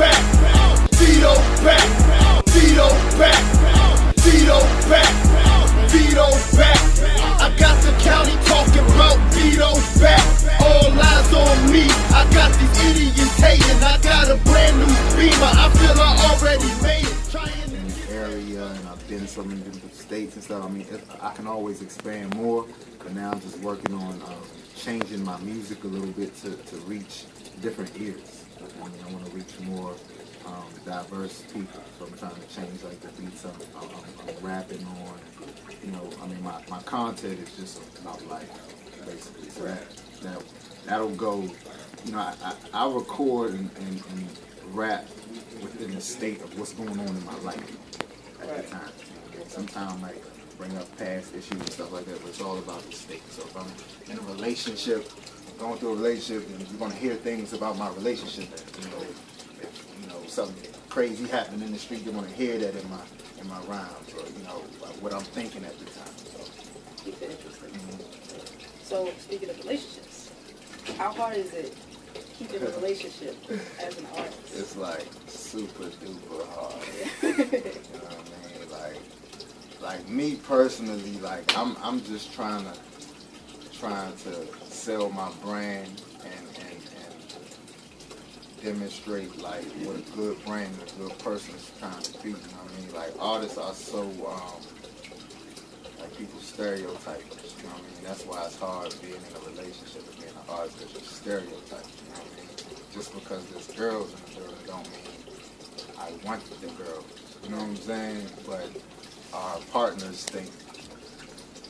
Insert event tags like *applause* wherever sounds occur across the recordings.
back, Vito back, Vito back, Vito back, Vito back. I got the county talking about Vito back. All eyes on me. I got these idiots hating. I got a brand new beamer. I feel I already made it. In the area and I've been so many different states and stuff. I mean, I can always expand more, but now I'm just working on um, changing my music a little bit to, to reach different ears. I mean, I want to reach more um, diverse people, so I'm trying to change like the beats I'm, I'm, I'm rapping on. You know, I mean, my, my content is just about life, basically. So that, that, that'll go, you know, I, I, I record and, and, and rap within the state of what's going on in my life at the time. Sometimes I bring up past issues and stuff like that, but it's all about the state. So if I'm in a relationship, going through a relationship, and you're gonna hear things about my relationship. You know, if, you know something crazy happening in the street, you're gonna hear that in my in my rhymes, or you know uh, what I'm thinking at the time. So, Keep it interesting. So speaking of relationships, how hard is it keeping a relationship as an artist? it's like super duper hard. *laughs* you know what I mean? Like, like me personally, like I'm, I'm just trying to, trying to sell my brand and and, and demonstrate like what a good brand, and a good person is trying to be. You know what I mean? Like artists are so, um, like people stereotype. You know what I mean? That's why it's hard being in a relationship and being an artist because you're stereotyped. You know what I mean? Just because there's girls in the building don't mean I want the girl. You know what I'm saying? But our partners think,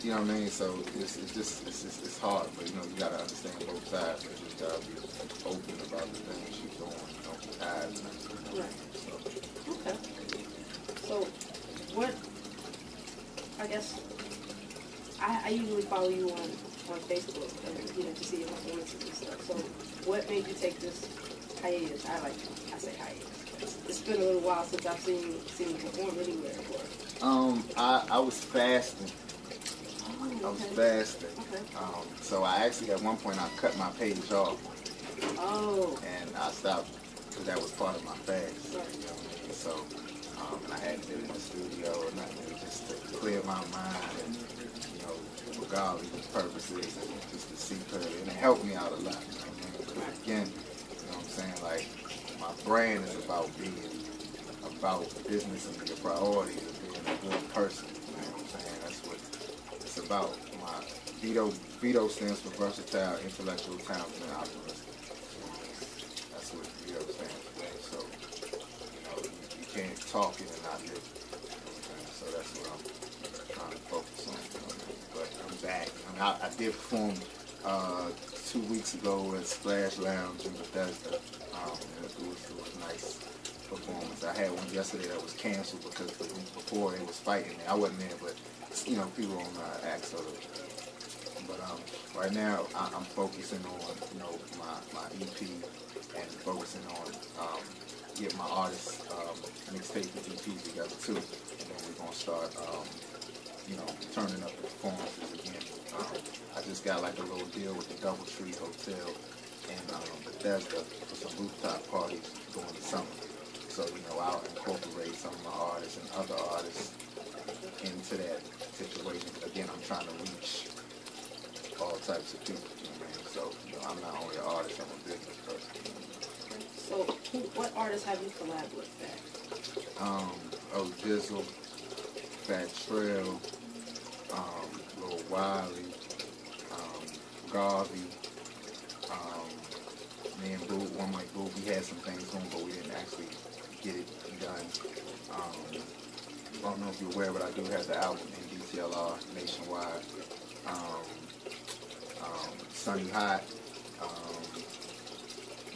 you know what I mean? So it's, it's just, it's, it's, it's hard, but you know, you gotta understand both sides. You just gotta be open about the things you're doing. You don't be hiding. Right. So, Okay. So, what? I guess I, I usually follow you on on Facebook and you know to see your performances and stuff. So, what made you take this hiatus? I like I say hiatus. It's, been a little while since I've seen seen you perform anywhere. Or, um, I, I was fasting. I was okay. fasting. Okay. Um, so I actually, at one point, I cut my page off Oh. and I stopped because that was part of my fast. Right. You know I mean? So um, and I hadn't been in the studio or nothing, just to clear my mind and you know, for godly purposes and just to see clearly. And it helped me out a lot. You know I mean? Because again, you know what I'm saying? Like my brand is about being about business and your priority is being a good person. You know what I'm saying? That's what it's about. My Vito Vito stands for versatile, intellectual, talented, and optimistic. That's what Vito stands for. So, you know, you, you can't talk it and not live? So that's what I'm trying to focus on. But I'm back. I, I, did perform uh, two weeks ago at Splash Lounge in Bethesda. Um, it was, it was nice performance. I had one yesterday that was canceled because the week before it was fighting me. I wasn't there, but you know, people on uh, act sort of. But um, right now, I, I'm focusing on you know my, my EP and focusing on um, getting my artists um, mixtape and EP together too. And then we're gonna start um, you know turning up the performances again. Um, I just got like a little deal with the DoubleTree Hotel in um, Bethesda for some rooftop parties during the summer. So you know I'll incorporate some of my artists and other artists into that situation. Again, I'm trying to reach all types of people. You know mean? So you know, I'm not only an artist, I'm a business person. So, who, what artists have you collabed with that? Um, oh, Dizzle, Fat Trel, um, Lil Wiley, um, Garvey, um, me and Boo, one Mike Boo, we had some things going, but we didn't actually get it done. Um, I don't know if you're aware, but I do have the album in DTLR nationwide. Um, um, Sunny Hot. Um,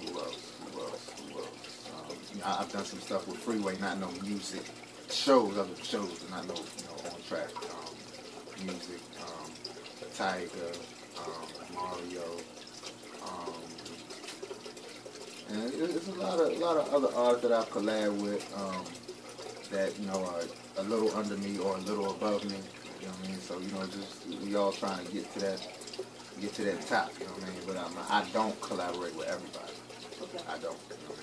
who else? Who else? Who else? Um, you know, I- I've done some stuff with Freeway, not no music shows, other shows, and not no you know on track um, music. Tiger, Mario. And it's a lot of a lot of other artists that I've collabed with um, that you know are a little under me or a little above me. You know what I mean? So you know, just we all trying to get to that get to that top. You know what I mean? But um, I don't collaborate with everybody. Okay. I don't.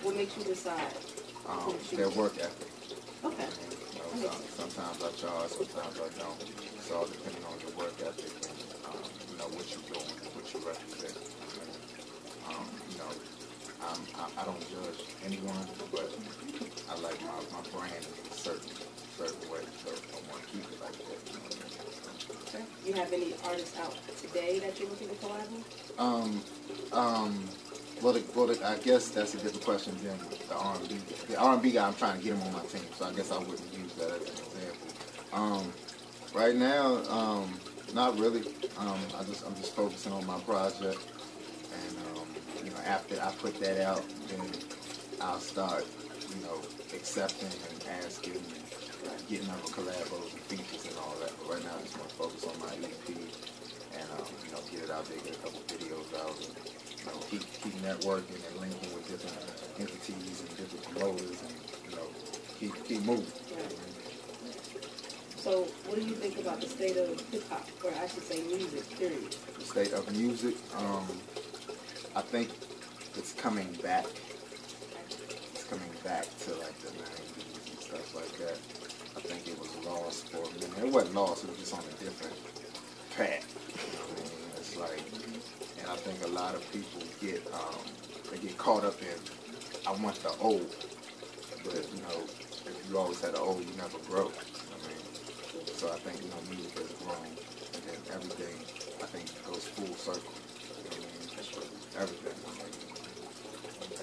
What makes you decide? Um, their work ethic. Okay. You know, some, sometimes I charge, sometimes I don't. It's all depending on your work ethic and um, you know what you're doing, what you represent. Um, you know, I, I don't judge anyone, but I like my, my brand a certain certain way, so I want to keep it like that. You know what I mean? Okay. You have any artists out today that you're looking to collab with? Um, um, well, the, well the, I guess that's a different question than the R&B. The R&B guy, I'm trying to get him on my team, so I guess I wouldn't use that as an example. Um, right now, um, not really. Um, I just I'm just focusing on my project, and um, you know, after I put that out, then I'll start, you know, accepting and asking, and getting other collabos and features and all that. But right now, I just want to focus on my EP and um, you know, get it out there, get a couple videos out, and you know, keep keep networking and linking with different entities and different promoters, and you know, keep keep moving. So, what do you think about the state of hip hop, or I should say music, period? The state of music, um, I think it's coming back. It's coming back to like the '90s and stuff like that. I think it was lost for a minute. It wasn't lost. It was just on a different path. You know I mean? It's like, and I think a lot of people get um, they get caught up in I want the old, but you know, if you always had the old, you never grow. I mean? So I think you know music has grown, and then everything I think goes full circle. What Everything.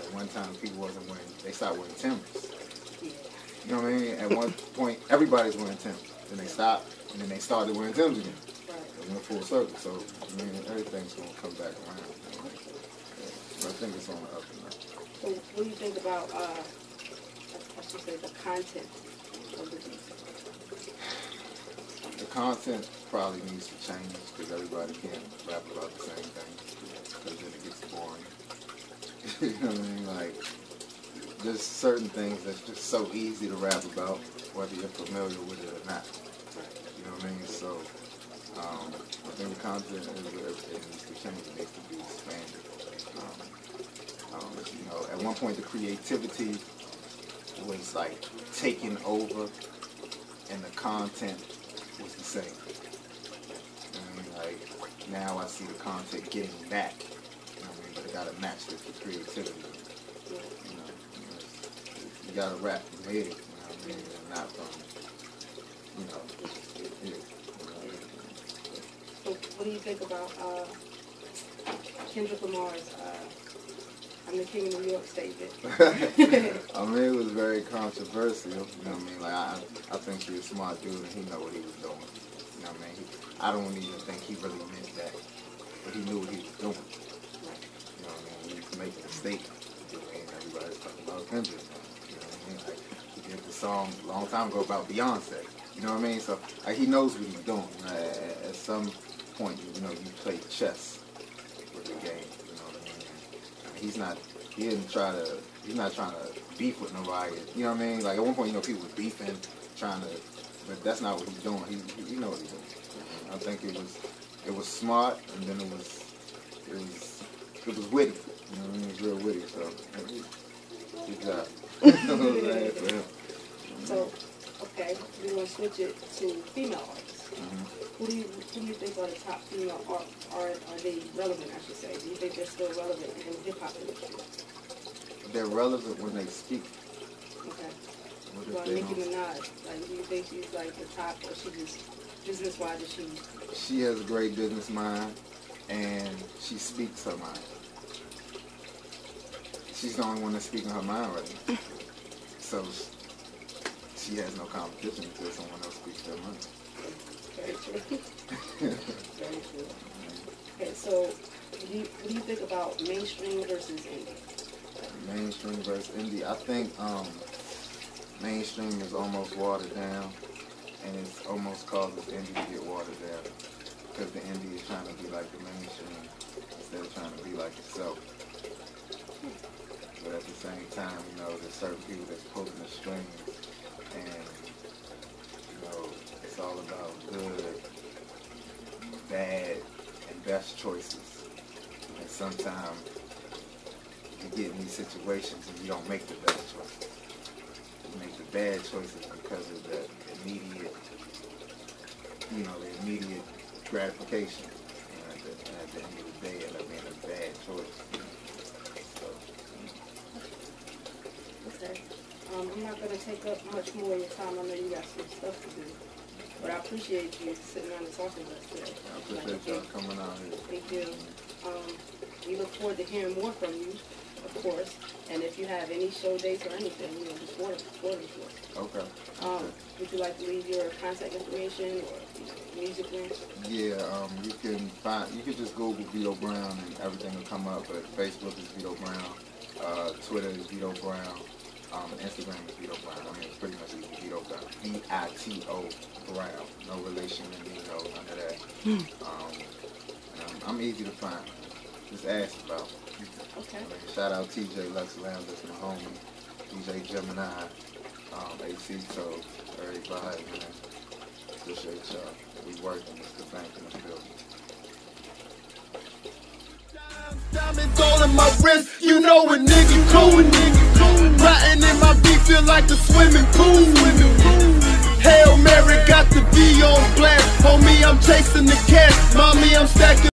At one time, people wasn't wearing. They stopped wearing Timbers. You know what I mean? At one *laughs* point, everybody's wearing Timbers. Then they stopped, and then they started wearing Timbers again. Right. It went full circle. So I mean, everything's gonna come back around. You know? But I think it's on the up and up. So, what do you think about, uh, I should say, the content of? The content probably needs to change because everybody can't rap about the same thing because then it gets boring. *laughs* you know what I mean? Like, there's certain things that's just so easy to rap about, whether you're familiar with it or not. You know what I mean? So, um, I think the content is, it needs to change. It needs to be expanded. Um, um, you know, at one point the creativity was like taking over, and the content was the I mean? Like now I see the content getting back. You know I mean? But it gotta match with the creativity. You know, you, gotta rap from it. You know what I mean? And not from, you know. So, what do you think about uh, Kendrick Lamar's uh, I'm the King of New York statement? *laughs* I mean, it was *laughs* very controversial. You know what I mean? Like, I, I think he's a smart dude and he knew what he was doing. You know what I mean? He, I don't even think he really meant that, but he knew what he was doing. You know what I mean? He was making a statement. You know what I mean? Everybody's talking about Kendrick. You know what I mean? Like, he did the song a long time ago about Beyonce. You know what I mean? So, like, he knows what he's doing. Uh, at, at some point, you know, you play chess with the game. You know what I mean? He's not he didn't try to he's not trying to beef with nobody. You know what I mean? Like at one point, you know, people were beefing, trying to, but that's not what he's doing. He he know what he's doing. I think it was it was smart, and then it was it was it was witty. You know what I mean? It was real witty. So good job. *laughs* *laughs* So, okay, we're gonna switch it to female artists. Mhm. Who do you who do you think are the top female art are are they relevant? I should say. Do you think they're still relevant in the hip hop industry? They're relevant when they speak. Okay. What Well, Nicki? Minaj, like, do you think she's like the top, or she just business wise, is she? She has a great business mind, and she speaks her mind. She's the only one that's speaking her mind right now. *laughs* So she has no competition until someone else speaks their mind. Very true. Very true. Okay, so what do you, what do you think about mainstream versus indie? mainstream versus indie. I think um, mainstream is almost watered down, and it's almost causes indie to get watered down because the indie is trying to be like the mainstream instead of trying to be like itself. But at the same time, you know, there's certain people that's pulling the strings, and you know, it's all about good, bad, and best choices. And sometimes you get in these situations and you don't make the best choices. You make the bad choices because of the immediate, you know, the immediate gratification. And at the, at the end of the day, it being a bad choice. So, Okay. Um, I'm not gonna take up much more of your time. I know you got some stuff to do. Appreciate you sitting down and talking to us today. I appreciate y'all coming out here. Thank you. Um, we look forward to hearing more from you, of course. And if you have any show dates or anything, you know, just them to us. Okay. Um, would you like to leave your contact information or you know, music links? Yeah, um, you can find you can just Google Vito Brown and everything will come up. But Facebook is Vito Brown, uh, Twitter is Vito Brown, um, Instagram is Vito Brown. I mean, it's pretty much easy, Vito Brown. V I T O Brown. No relation to me, no none of that. Um, I'm, I'm easy to find. Just ask about. Okay. I mean, shout out TJ Lux Lamb, that's my homie. DJ Gemini, um, AC So, everybody, man. Appreciate y'all. We working. It's the bank in the building. Diamonds all in my wrist, you know a nigga cool. Riding in my beat feel like a swimming pool. Hail Mary got the V on blast. Homie, I'm chasing the cash. Mommy, I'm stacking.